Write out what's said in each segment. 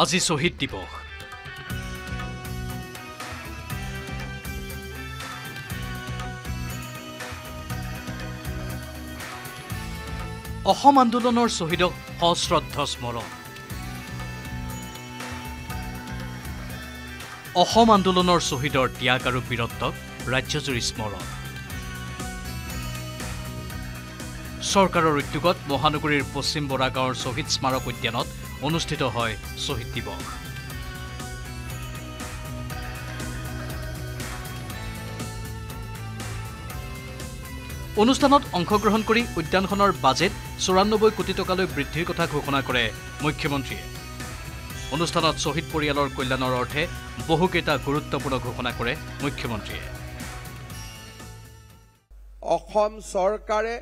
আজি শ্বহীদ দিৱস অসম আন্দোলনৰ শ্বহীদক সশ্ৰদ্ধ স্মৰণ। অসম আন্দোলনৰ শ্বহীদৰ ত্যাগ আৰু বীৰত্বক ৰাজ্যজুৰি স্মৰণ। চৰকাৰৰ উদ্যোগত মহানগৰীৰ পশ্চিম বৰা গাঁৱৰ শ্বহীদ স্মাৰক উদ্যানত অনুষ্ঠিত হয় শ্বহীদ দিৱস। অনুষ্ঠানত অংশগ্ৰহণ কৰি উদ্যানখনৰ বাজেট চৌৰান্নব্বৈ কোটি টকালৈ বৃদ্ধিৰ কথা ঘোষণা কৰে মুখ্যমন্ত্ৰীয়ে। অনুষ্ঠানত শ্বহীদ পৰিয়ালৰ কল্যাণৰ অৰ্থে বহুকেইটা গুৰুত্বপূৰ্ণ ঘোষণা কৰে মুখ্যমন্ত্ৰীয়ে। অসম চৰকাৰে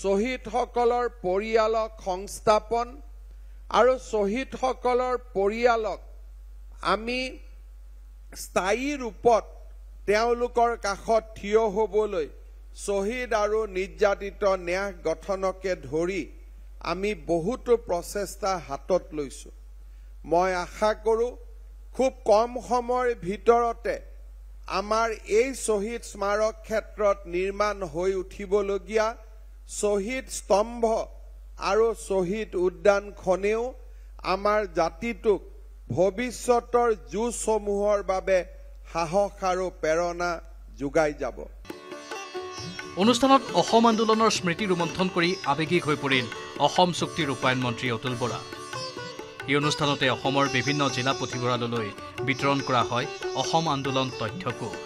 শ্বহীদসকলৰ পৰিয়ালক সংস্থাপন আৰু শ্বহীদসকলৰ পৰিয়ালক আমি স্থায়ী ৰূপত তেওঁলোকৰ কাষত থিয় হ'বলৈ শ্বহীদ আৰু নিৰ্যাতিত ন্যাস গঠনকে ধৰি আমি বহুতো প্ৰচেষ্টা হাতত লৈছোঁ। মই আশা কৰোঁ খুব কম সময়ৰ ভিতৰতে আমাৰ এই শ্বহীদ স্মাৰক ক্ষেত্ৰত নিৰ্মাণ হৈ উঠিবলগীয়া শ্বহীদ স্তম্ভ আৰু শ্বহীদ উদ্যানখনেও আমাৰ জাতিটোক ভৱিষ্যতৰ যুঁজসমূহৰ বাবে সাহস আৰু প্ৰেৰণা যোগাই যাব। অনুষ্ঠানত অসম আন্দোলনৰ স্মৃতি ৰোমন্থন কৰি আৱেগিক হৈ পৰিল অসম চুক্তি ৰূপায়ণ মন্ত্ৰী অতুল বৰা। এই অনুষ্ঠানতে অসমৰ বিভিন্ন জিলা পুথিভঁৰাললৈ বিতৰণ কৰা হয় অসম আন্দোলন তথ্য কোষ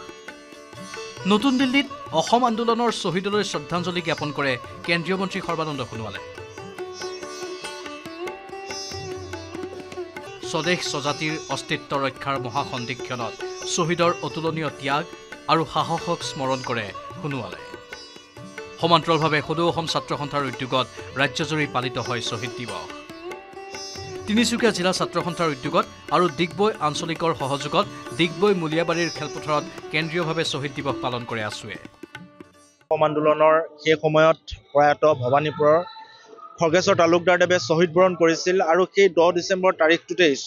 নতুন দিল্লীত অসম আন্দোলনৰ শ্বহীদলৈ শ্ৰদ্ধাঞ্জলি জ্ঞাপন কৰে কেন্দ্ৰীয় মন্ত্ৰী সৰ্বানন্দ সোণোৱালে। স্বদেশ স্বজাতিৰ অস্তিত্ব ৰক্ষাৰ মহাসন্দিক্ষণত শ্বহীদৰ অতুলনীয় ত্যাগ আৰু সাহসক স্মৰণ কৰে সোণোৱালে। সমান্তৰালভাৱে সদৌ অসম ছাত্ৰ সন্থাৰ উদ্যোগত ৰাজ্যজুৰি পালিত হয় শ্বহীদ দিৱস। তিনিচুকীয়া জিলা ছাত্ৰ সন্থাৰ উদ্যোগত আৰু ডিগবৈ আঞ্চলিকৰ সহযোগত ডিগবৈ মুলিয়াবাৰীৰ খেলপথাৰত কেন্দ্ৰীয়ভাৱে শ্বহীদ দিৱস পালন কৰে আছুৱে। অসম আন্দোলনৰ সেই সময়ত প্ৰয়াত ভৱানীপুৰৰ খৰ্গেশ্বৰ তালুকদাৰদেৱে শ্বহীদ বৰণ কৰিছিল আৰু সেই দহ ডিচেম্বৰ তাৰিখটোতেই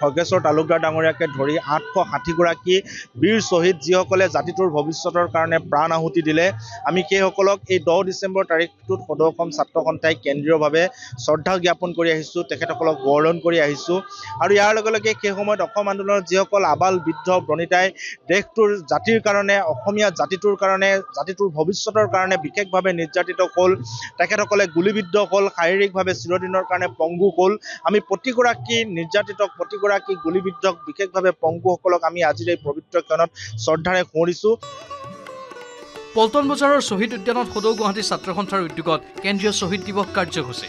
আহ, খৰ্গেশ্বৰ তালুকদাৰ ডাঙৰীয়াকে ধৰি আঠশ ষাঠিগৰাকী বীৰ শ্বহীদ যিসকলে জাতিটোৰ ভৱিষ্যতৰ কাৰণে প্ৰাণ আহুতি দিলে। আমি সেইসকলক এই দহ ডিচেম্বৰ তাৰিখটোত সদৌ অসম ছাত্ৰ সন্থাই কেন্দ্ৰীয়ভাৱে শ্ৰদ্ধা জ্ঞাপন কৰি আহিছোঁ তেখেতসকলক বৰ্ণন কৰি আহিছোঁ। আৰু ইয়াৰ লগে লগে সেই সময়ত অসম আন্দোলনত যিসকল আবাল বৃদ্ধ বনিতাই দেশটোৰ জাতিৰ কাৰণে অসমীয়া জাতিটোৰ কাৰণে জাতিটোৰ ভৱিষ্যতৰ কাৰণে বিশেষভাৱে নিৰ্যাতিত হ'ল তেখেতসকলে গুলীবিদ্ধ হ'ল শাৰীৰিকভাৱে চিৰদিনৰ কাৰণে পংগু হ'ল। আমি প্ৰতিগৰাকী নিৰ্যাতিতক প্ৰতিগৰাকী গুলীবিদ্ধক বিশেষভাৱে পংগুসকলক আমি আজিৰ এই পবিত্ৰ ক্ষণত শ্ৰদ্ধাৰে সোঁৱৰিছোঁ। পল্টন বজাৰৰ শ্বহীদ উদ্যানত সদৌ গুৱাহাটী ছাত্ৰ সন্থাৰ উদ্যোগত কেন্দ্ৰীয় শ্বহীদ দিৱস কাৰ্যসূচী।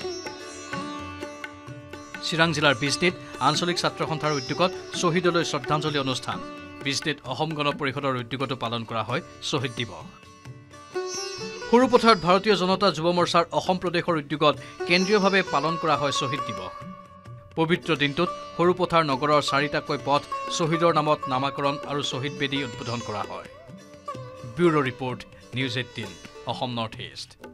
চিৰাং জিলাৰ বিজনীত আঞ্চলিক ছাত্ৰ সন্থাৰ উদ্যোগত শ্বহীদলৈ শ্ৰদ্ধাঞ্জলি অনুষ্ঠান। বিজনীত অসম গণ পৰিষদৰ উদ্যোগতো পালন কৰা হয় শ্বহীদ দিৱস। সৰুপথাৰত ভাৰতীয় জনতা যুৱ মৰ্চাৰ অসম প্ৰদেশৰ উদ্যোগত কেন্দ্ৰীয়ভাৱে পালন কৰা হয় শ্বহীদ দিৱস। পবিত্ৰ দিনটোত সৰুপথাৰ নগৰৰ চাৰিটাকৈ পথ শ্বহীদৰ নামত নামাকৰণ আৰু শ্বহীদ বেদী উদ্বোধন কৰা হয়। Bureau' report news eighteen Assam north east.